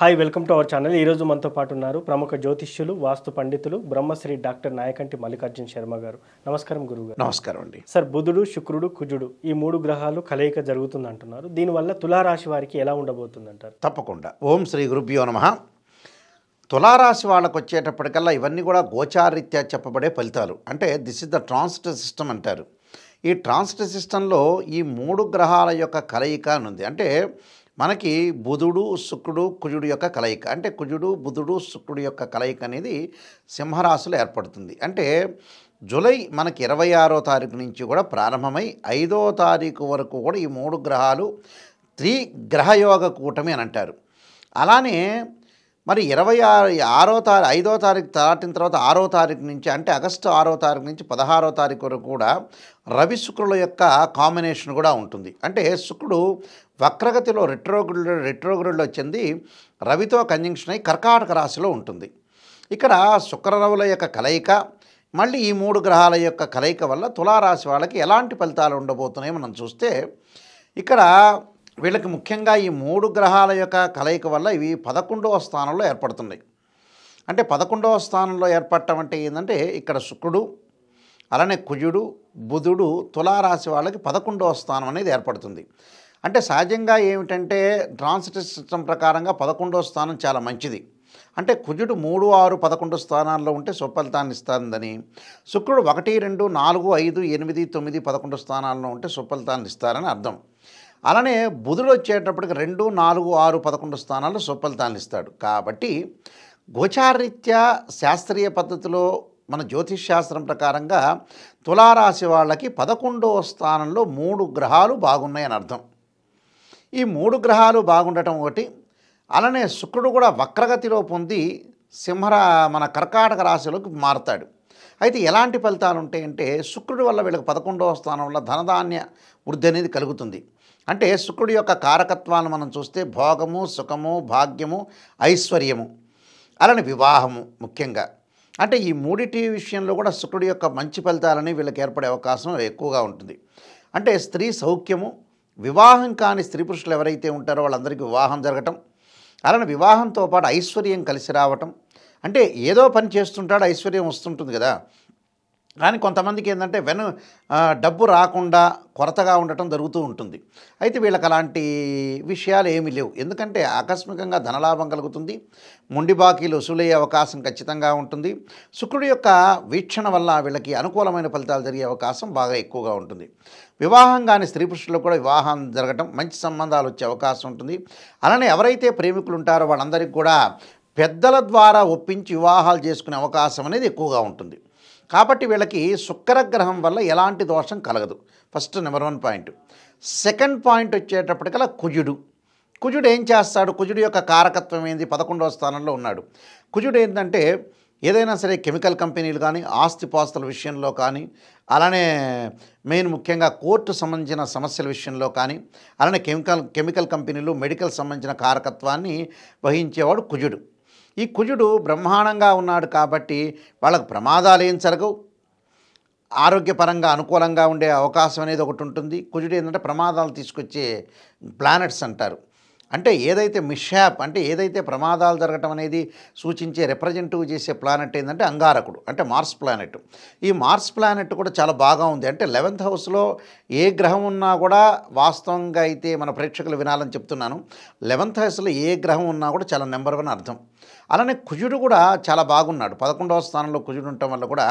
Hi welcome to our channel. ఈరోజు మనతో పాటు ఉన్నారు ప్రముఖ జ్యోతిష్యులు వాస్తు పండితులు బ్రహ్మశ్రీ డాక్టర్ నాయకంటి మల్లికార్జున శర్మ గారు. నమస్కారం గురువు గారు నమస్కారం అండి. సార్ బుధుడు శుక్రుడు కుజుడు ఈ మూడు గ్రహాలు కలయిక జరుగుతుంది అంటున్నారు దీనివల్ల తులారాశి వారికి ఎలా ఉండబోతుంది అంటారు తప్పకుండా. ఓం శ్రీ గురుభ్యో నమ. తులారాశి వాళ్ళకు వచ్చేటప్పటికల్లా ఇవన్నీ కూడా గోచారీత్యా చెప్పబడే ఫలితాలు. అంటే this is the transit system అంటారు. ఈ ట్రాన్సిట్ సిస్టంలో ఈ మూడు గ్రహాల యొక్క కలయిక అని ఉంది. అంటే మనకి బుధుడు శుక్రుడు కుజుడు యొక్క కలయిక. అంటే కుజుడు బుధుడు శుక్రుడు యొక్క కలయిక అనేది సింహరాశిలో ఏర్పడుతుంది. అంటే జూలై మనకి ఇరవై ఆరో తారీఖు నుంచి కూడా ప్రారంభమై ఐదో తారీఖు వరకు కూడా ఈ మూడు గ్రహాలు త్రిగ్రహయోగ కూటమి అని అంటారు. అలానే మరి ఇరవై ఆరు ఆరో తారీ ఐదో తారీఖు దాటిన తర్వాత ఆరో తారీఖు నుంచి అంటే ఆగస్టు ఆరో తారీఖు నుంచి పదహారో తారీఖు వరకు కూడా రవి శుక్రుల యొక్క కాంబినేషన్ కూడా ఉంటుంది. అంటే శుక్రుడు వక్రగతిలో రెట్రోగ్రుడ్ రెట్రోగ్రుడ్లో చెంది రవితో కంజంక్షన్ అయి కర్కాటక రాశిలో ఉంటుంది. ఇక్కడ శుక్రరవుల యొక్క కలయిక మళ్ళీ ఈ మూడు గ్రహాల యొక్క కలయిక వల్ల తులారాశి వాళ్ళకి ఎలాంటి ఫలితాలు ఉండబోతున్నాయో మనం చూస్తే ఇక్కడ వీళ్ళకి ముఖ్యంగా ఈ మూడు గ్రహాల యొక్క కలయిక వల్ల ఇవి పదకొండవ స్థానంలో ఏర్పడుతున్నాయి. అంటే పదకొండవ స్థానంలో ఏర్పడటం అంటే ఏంటంటే ఇక్కడ శుక్రుడు అలానే కుజుడు బుధుడు తులారాశి వాళ్ళకి పదకొండవ స్థానం అనేది ఏర్పడుతుంది. అంటే సహజంగా ఏమిటంటే ట్రాన్సిట్ సిస్టమ్ ప్రకారంగా పదకొండవ స్థానం చాలా మంచిది. అంటే కుజుడు మూడు ఆరు పదకొండు స్థానాల్లో ఉంటే సుఫలితాన్ని ఇస్తుందని శుక్రుడు ఒకటి రెండు నాలుగు ఐదు ఎనిమిది తొమ్మిది పదకొండు స్థానాల్లో ఉంటే సుఫలితాన్ని ఇస్తారని అర్థం. అలానే బుధుడు వచ్చేటప్పటికి రెండు నాలుగు ఆరు పదకొండు స్థానాలు సుఫలితాన్ని ఇస్తాడు. కాబట్టి గోచారీత్యా శాస్త్రీయ పద్ధతిలో మన జ్యోతిష్ శాస్త్రం ప్రకారంగా తులారాశి వాళ్ళకి పదకొండవ స్థానంలో మూడు గ్రహాలు బాగున్నాయని అర్థం. ఈ మూడు గ్రహాలు బాగుండటం ఒకటి అలానే శుక్రుడు కూడా వక్రగతిలో పొంది సింహరా మన కర్కాటక రాశిలోకి మారుతాడు. అయితే ఎలాంటి ఫలితాలు ఉంటాయంటే శుక్రుడి వల్ల వీళ్ళకి పదకొండవ స్థానంలో ధనధాన్య వృద్ధి అనేది కలుగుతుంది. అంటే శుక్రుడి యొక్క కారకత్వాలను మనం చూస్తే భోగము సుఖము భాగ్యము ఐశ్వర్యము అలానే వివాహము ముఖ్యంగా. అంటే ఈ మూడిటి విషయంలో కూడా శుక్రుడి యొక్క మంచి ఫలితాలని వీళ్ళకి ఏర్పడే అవకాశం ఎక్కువగా ఉంటుంది. అంటే స్త్రీ సౌఖ్యము వివాహం కాని స్త్రీ పురుషులు ఎవరైతే ఉంటారో వాళ్ళందరికీ వివాహం జరగటం అలానే వివాహంతో పాటు ఐశ్వర్యం కలిసి రావటం అంటే ఏదో పని చేస్తుంటాడు ఐశ్వర్యం వస్తుంటుంది కదా. కానీ కొంతమందికి ఏంటంటే వెను డబ్బు రాకుండా కొరతగా ఉండటం జరుగుతూ ఉంటుంది. అయితే వీళ్ళకి అలాంటి విషయాలు ఏమీ లేవు. ఎందుకంటే ఆకస్మికంగా ధనలాభం కలుగుతుంది మొండి బాకీలు వసూలయ్యే అవకాశం ఖచ్చితంగా ఉంటుంది. శుక్రుడి యొక్క వీక్షణ వల్ల వీళ్ళకి అనుకూలమైన ఫలితాలు జరిగే అవకాశం బాగా ఎక్కువగా ఉంటుంది. వివాహం కాని స్త్రీ పురుషులకు కూడా వివాహం జరగటం మంచి సంబంధాలు వచ్చే అవకాశం ఉంటుంది. అలానే ఎవరైతే ప్రేమికులు ఉంటారో వాళ్ళందరికీ కూడా పెద్దల ద్వారా ఒప్పించి వివాహాలు చేసుకునే అవకాశం అనేది ఎక్కువగా ఉంటుంది. కాబట్టి వీళ్ళకి శుక్రగ్రహం వల్ల ఎలాంటి దోషం కలగదు. First number one point. Second point వచ్చేటప్పటికల్లా కుజుడు. కుజుడు ఏం చేస్తాడు? కుజుడు యొక్క కారకత్వం ఏంది? పదకొండవ స్థానంలో ఉన్నాడు. కుజుడు ఏంటంటే ఏదైనా సరే కెమికల్ కంపెనీలు కానీ ఆస్తిపాస్తుల విషయంలో కానీ అలానే మెయిన్ ముఖ్యంగా కోర్టు సంబంధించిన సమస్యల విషయంలో కానీ అలానే కెమికల్ కెమికల్ కంపెనీలు మెడికల్ సంబంధించిన కారకత్వాన్ని వహించేవాడు కుజుడు. ఈ కుజుడు బ్రహ్మాండంగా ఉన్నాడు కాబట్టి వాళ్ళకు ప్రమాదాలు ఏం జరగవు. ఆరోగ్యపరంగా అనుకూలంగా ఉండే అవకాశం అనేది ఒకటి ఉంటుంది. కుజుడు ఏంటంటే ప్రమాదాలు తీసుకొచ్చే ప్లానెట్స్ అంటారు. అంటే ఏదైతే మిషాప్ అంటే ఏదైతే ప్రమాదాలు జరగటం అనేది సూచించే రిప్రజెంటివ్ చేసే ప్లానెట్ ఏంటంటే అంగారకుడు అంటే మార్స్ ప్లానెట్ ఈ మార్స్ ప్లానెట్ కూడా చాలా బాగా ఉంది. అంటే లెవెన్త్ హౌస్లో ఏ గ్రహం ఉన్నా కూడా వాస్తవంగా అయితే మన ప్రేక్షకులు వినాలని చెప్తున్నాను. లెవెన్త్ హౌస్లో ఏ గ్రహం ఉన్నా కూడా చాలా నెంబర్ వన్ అర్థం. అలానే కుజుడు కూడా చాలా బాగున్నాడు. పదకొండవ స్థానంలో కుజుడు ఉండటం వల్ల కూడా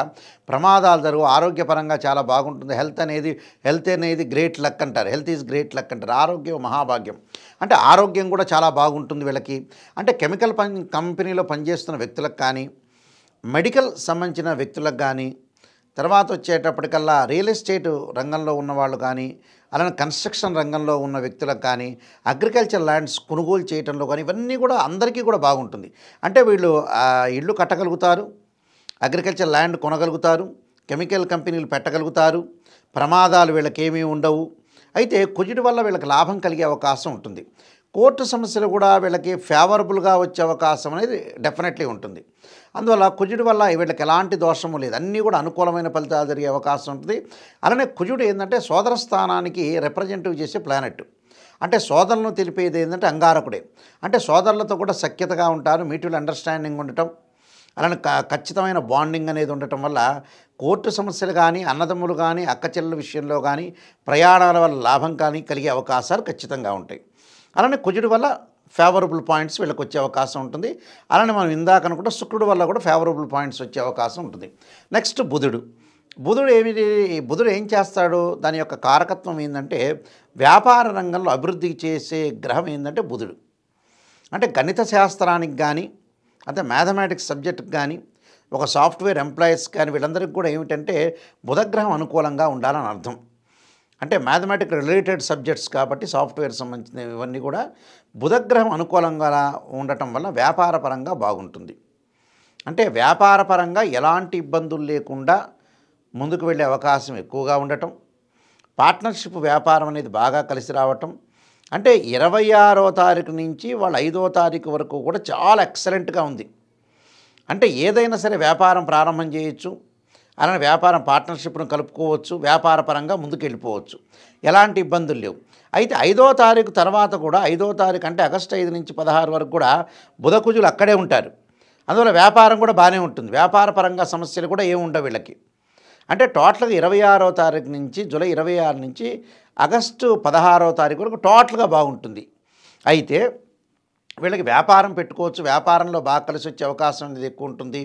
ప్రమాదాలు జరుగు ఆరోగ్యపరంగా చాలా బాగుంటుంది. హెల్త్ అనేది హెల్త్ అనేది గ్రేట్ లక్ అంటారు. హెల్త్ ఈజ్ గ్రేట్ లక్ అంటారు. ఆరోగ్యం మహాభాగ్యం. అంటే ఆరోగ్యం కూడా చాలా బాగుంటుంది వీళ్ళకి. అంటే కెమికల్ పని కంపెనీలో పనిచేస్తున్న వ్యక్తులకు కానీ మెడికల్ సంబంధించిన వ్యక్తులకు కానీ తర్వాత వచ్చేటప్పటికల్లా రియల్ ఎస్టేట్ రంగంలో ఉన్నవాళ్ళు కానీ అలానే కన్స్ట్రక్షన్ రంగంలో ఉన్న వ్యక్తులకు కానీ అగ్రికల్చర్ ల్యాండ్స్ కొనుగోలు చేయటంలో కానీ ఇవన్నీ కూడా అందరికీ కూడా బాగుంటుంది. అంటే వీళ్ళు ఇళ్ళు కట్టగలుగుతారు అగ్రికల్చర్ ల్యాండ్ కొనగలుగుతారు కెమికల్ కంపెనీలు పెట్టగలుగుతారు ప్రమాదాలు వీళ్ళకేమీ ఉండవు. అయితే కుజుడి వల్ల వీళ్ళకి లాభం కలిగే అవకాశం ఉంటుంది. కోర్టు సమస్యలు కూడా వీళ్ళకి ఫేవరబుల్గా వచ్చే అవకాశం అనేది డెఫినెట్లీ ఉంటుంది. అందువల్ల కుజుడి వల్ల వీళ్ళకి ఎలాంటి దోషము లేదు. అన్నీ కూడా అనుకూలమైన ఫలితాలు జరిగే అవకాశం ఉంటుంది. అలానే కుజుడు ఏంటంటే సోదర స్థానానికి రిప్రజెంటివ్ చేసే ప్లానెట్ అంటే సోదరులను తెలిపేది ఏంటంటే అంగారకుడే. అంటే సోదరులతో కూడా సఖ్యతగా ఉంటారు మ్యూచువల్ అండర్స్టాండింగ్ ఉండటం అలానే క- ఖచ్చితమైన బాండింగ్ అనేది ఉండటం వల్ల కోర్టు సమస్యలు కానీ అన్నదమ్ములు కానీ అక్కచెల్లెల విషయంలో కానీ ప్రయాణాల వల్ల లాభం కానీ కలిగే అవకాశాలు ఖచ్చితంగా ఉంటాయి. అలానే కుజుడి వల్ల ఫేవరబుల్ పాయింట్స్ వీళ్ళకి వచ్చే అవకాశం ఉంటుంది. అలానే మనం ఇందాక అనుకుంటే శుక్రుడు వల్ల కూడా ఫేవరబుల్ పాయింట్స్ వచ్చే అవకాశం ఉంటుంది. నెక్స్ట్ బుధుడు. బుధుడు ఏమి బుధుడు ఏం చేస్తాడు? దాని యొక్క కారకత్వం ఏంటంటే వ్యాపార రంగంలో అభివృద్ధి చేసే గ్రహం ఏంటంటే బుధుడు. అంటే గణిత శాస్త్రానికి కానీ అంటే మ్యాథమెటిక్స్ సబ్జెక్ట్కి కానీ ఒక సాఫ్ట్వేర్ ఎంప్లాయీస్ కానీ వీళ్ళందరికీ కూడా ఏమిటంటే బుధగ్రహం అనుకూలంగా ఉండాలని అర్థం. అంటే మ్యాథమెటిక్ రిలేటెడ్ సబ్జెక్ట్స్ కాబట్టి సాఫ్ట్వేర్ సంబంధించిన ఇవన్నీ కూడా బుధగ్రహం అనుకూలంగా ఉండటం వల్ల వ్యాపారపరంగా బాగుంటుంది. అంటే వ్యాపారపరంగా ఎలాంటి ఇబ్బందులు లేకుండా ముందుకు వెళ్ళే అవకాశం ఎక్కువగా ఉండటం పార్ట్నర్షిప్ వ్యాపారం అనేది బాగా కలిసి రావటం అంటే ఇరవై ఆరో తారీఖు నుంచి వాళ్ళ ఐదో తారీఖు వరకు కూడా చాలా ఎక్సలెంట్గా ఉంది. అంటే ఏదైనా సరే వ్యాపారం ప్రారంభం చేయొచ్చు. అలానే వ్యాపారం పార్ట్నర్షిప్ను కలుపుకోవచ్చు వ్యాపార పరంగా ముందుకెళ్ళిపోవచ్చు. ఎలాంటి ఇబ్బందులు లేవు. అయితే ఐదో తారీఖు తర్వాత కూడా ఐదో తారీఖు అంటే ఆగస్టు ఐదు నుంచి పదహారు వరకు కూడా బుధకుజులు అక్కడే ఉంటారు. అందువల్ల వ్యాపారం కూడా బాగానే ఉంటుంది. వ్యాపార పరంగా సమస్యలు కూడా ఏమి ఉండవు వీళ్ళకి. అంటే టోటల్గా ఇరవై ఆరో తారీఖు నుంచి జూలై ఇరవై ఆరు నుంచి ఆగస్టు పదహారో తారీఖు వరకు టోటల్గా బాగుంటుంది. అయితే వీళ్ళకి వ్యాపారం పెట్టుకోవచ్చు వ్యాపారంలో బాగా కలిసి వచ్చే అవకాశం అనేది ఎక్కువ ఉంటుంది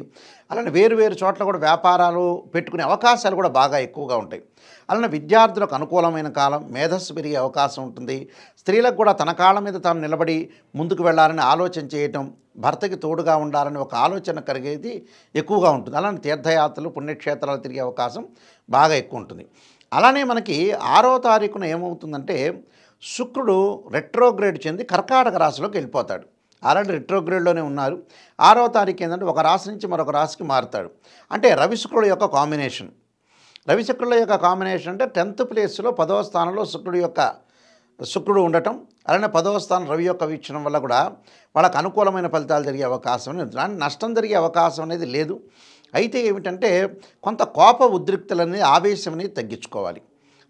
అలానే వేరు వేరు చోట్ల కూడా వ్యాపారాలు పెట్టుకునే అవకాశాలు కూడా బాగా ఎక్కువగా ఉంటాయి. అలానే విద్యార్థులకు అనుకూలమైన కాలం మేధస్సు పెరిగే అవకాశం ఉంటుంది. స్త్రీలకు కూడా తన కాళ్ళ మీద తాను నిలబడి ముందుకు వెళ్ళాలని ఆలోచన చేయటం భర్తకి తోడుగా ఉండాలని ఒక ఆలోచన కలిగేది ఎక్కువగా ఉంటుంది. అలానే తీర్థయాత్రలు పుణ్యక్షేత్రాలు తిరిగే అవకాశం బాగా ఎక్కువ ఉంటుంది అలానే మనకి ఆరో తారీఖున ఏమవుతుందంటే శుక్రుడు రెట్రోగ్రేడ్ చెంది కర్కాటక రాశిలోకి వెళ్ళిపోతాడు. ఆల్రెడీ రెట్రోగ్రేడ్లోనే ఉన్నారు. ఆరో తారీఖు ఏంటంటే ఒక రాశి నుంచి మరొక రాశికి మారుతాడు. అంటే రవి శుక్రుడు యొక్క కాంబినేషన్ రవి శుక్రుల యొక్క కాంబినేషన్ అంటే టెన్త్ ప్లేస్లో పదవ స్థానంలో శుక్రుడు యొక్క శుక్రుడు ఉండటం. అలానే పదవ స్థానం రవి యొక్క వీక్షణం వల్ల కూడా వాళ్ళకు అనుకూలమైన ఫలితాలు జరిగే అవకాశం అనేది దాని నష్టం జరిగే అవకాశం అనేది లేదు. అయితే ఏమిటంటే కొంత కోప ఉద్రిక్తులని ఆవేశం అనేది తగ్గించుకోవాలి.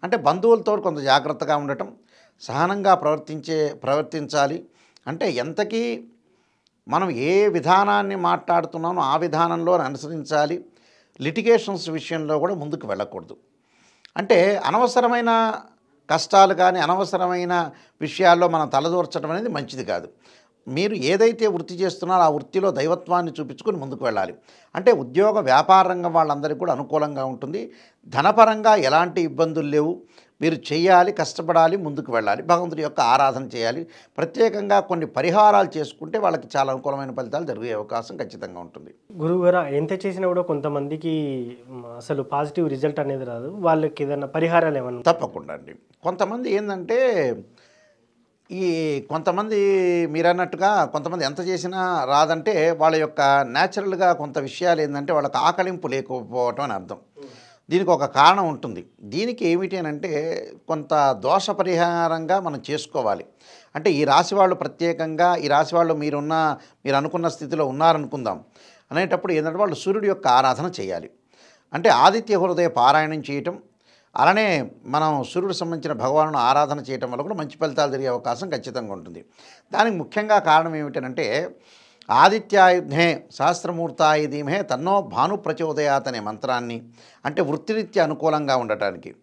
అంటే బంధువులతో కొంత జాగ్రత్తగా ఉండటం. సహనంగా ప్రవర్తించే ప్రవర్తించాలి. అంటే ఎంతకీ మనం ఏ విధానాన్ని మాట్లాడుతున్నామో ఆ విధానంలో అనుసరించాలి. లిటిగేషన్స్ విషయంలో కూడా ముందుకు వెళ్ళకూడదు. అంటే అనవసరమైన కష్టాలు కానీ అనవసరమైన విషయాల్లో మనం తలదూర్చడం అనేది మంచిది కాదు. మీరు ఏదైతే వృత్తి చేస్తున్నారో ఆ వృత్తిలో దైవత్వాన్ని చూపించుకొని ముందుకు వెళ్ళాలి. అంటే ఉద్యోగ వ్యాపార రంగం వాళ్ళందరికీ కూడా అనుకూలంగా ఉంటుంది. ధనపరంగా ఎలాంటి ఇబ్బందులు లేవు. మీరు చేయాలి కష్టపడాలి ముందుకు వెళ్ళాలి భగవంతుడి యొక్క ఆరాధన చేయాలి. ప్రత్యేకంగా కొన్ని పరిహారాలు చేసుకుంటే వాళ్ళకి చాలా అనుకూలమైన ఫలితాలు జరిగే అవకాశం ఖచ్చితంగా ఉంటుంది. గురువుగారు ఎంత చేసినా కూడా కొంతమందికి అసలు పాజిటివ్ రిజల్ట్ అనేది రాదు. వాళ్ళకి ఏదైనా పరిహారాలు ఏమన్నా తప్పకుండా అండి. కొంతమంది ఏంటంటే ఈ కొంతమంది మీరు అన్నట్టుగా కొంతమంది ఎంత చేసినా రాదంటే వాళ్ళ యొక్క న్యాచురల్గా కొంత విషయాలు ఏంటంటే వాళ్ళకి ఆకలింపు లేకపోవటం అని అర్థం. దీనికి ఒక కారణం ఉంటుంది. దీనికి ఏమిటి అని అంటే కొంత దోష పరిహారంగా మనం చేసుకోవాలి. అంటే ఈ రాశి వాళ్ళు ప్రత్యేకంగా ఈ రాశి వాళ్ళు మీరున్న మీరు అనుకున్న స్థితిలో ఉన్నారనుకుందాం. అనేటప్పుడు ఏంటంటే వాళ్ళు సూర్యుడి యొక్క ఆరాధన చేయాలి. అంటే ఆదిత్య హృదయ పారాయణం చేయటం అలానే మనం సూర్యుడు సంబంధించిన భగవాను ఆరాధన చేయటం వల్ల కూడా మంచి ఫలితాలు జరిగే అవకాశం ఖచ్చితంగా ఉంటుంది. దానికి ముఖ్యంగా కారణం ఏమిటంటే ఆదిత్యాయుధే సహస్రమూర్తాయి ధీమహే తన్నో భాను ప్రచోదయాత్ అనే మంత్రాన్ని. అంటే వృత్తిరీత్యా అనుకూలంగా ఉండటానికి.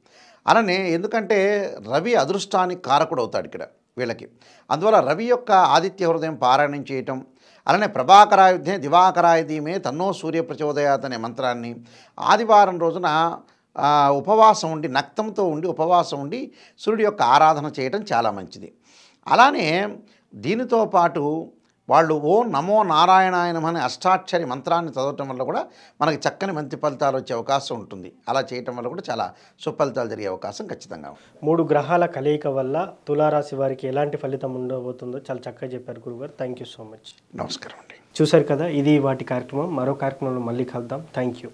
అలానే ఎందుకంటే రవి అదృష్టానికి కారకుడు అవుతాడు ఇక్కడ వీళ్ళకి. అందువల్ల రవి యొక్క ఆదిత్య హృదయం పారాయణం చేయటం అలానే ప్రభాకరాయుధే దివాకరాయ ధీమే తన్నో సూర్య ప్రచోదయాత్ అనే మంత్రాన్ని. ఆదివారం రోజున ఉపవాసం ఉండి నక్తంతో ఉండి ఉపవాసం ఉండి సూర్యుడి యొక్క ఆరాధన చేయటం చాలా మంచిది. అలానే దీనితో పాటు వాళ్ళు ఓ నమో నారాయణాయనం అనే అష్టాక్షరి మంత్రాన్ని చదవటం వల్ల కూడా మనకి చక్కని మంచి ఫలితాలు వచ్చే అవకాశం ఉంటుంది. అలా చేయటం వల్ల కూడా చాలా సుఫలితాలు జరిగే అవకాశం ఖచ్చితంగా మూడు గ్రహాల కలయిక వల్ల తులారాశి వారికి ఎలాంటి ఫలితం ఉండబోతుందో చాలా చక్కగా చెప్పారు గురుగారు. థ్యాంక్ యూ సో మచ్ నమస్కారం అండి. చూశారు కదా ఇది వాటి కార్యక్రమం. మరో కార్యక్రమంలో మళ్ళీ కలుద్దాం. Thank you